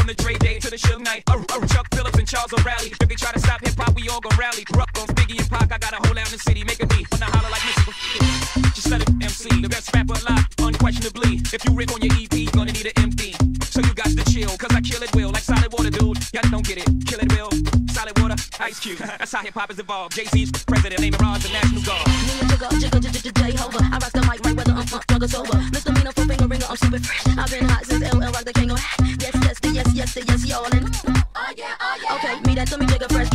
from the Dre Day to the Suge Knight. Uh, uh, Chuck Philips and Charles O'Reilly. If they try to stop hip hop, we all gon' rally. Rock on Biggie and Pac, I got a whole out in the city making me wanna holler like Mr. Just let it MC, the best rapper alive, unquestionably. If you rip on your EP, gonna need an MD. So you got to chill, cause I kill it will, like solid water, dude. Y'all don't get it, kill it will. Solid water, Ice Cube. That's how hip hop has evolved. Jay Z's president, Amy Rod's the national guard. Me and Jigga, Jigga, Jigga, Jehovah. I rock the mic right whether I'm drunk or sober. Mr. Mina, four finger ringer, I'm super fresh. I've been hot since LL Rock the King of Yes, yes, yes. And oh yeah, oh yeah. Okay, me that to me, Jigga, fresh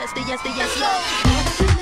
Yes, yes, the yes, the yes, yo.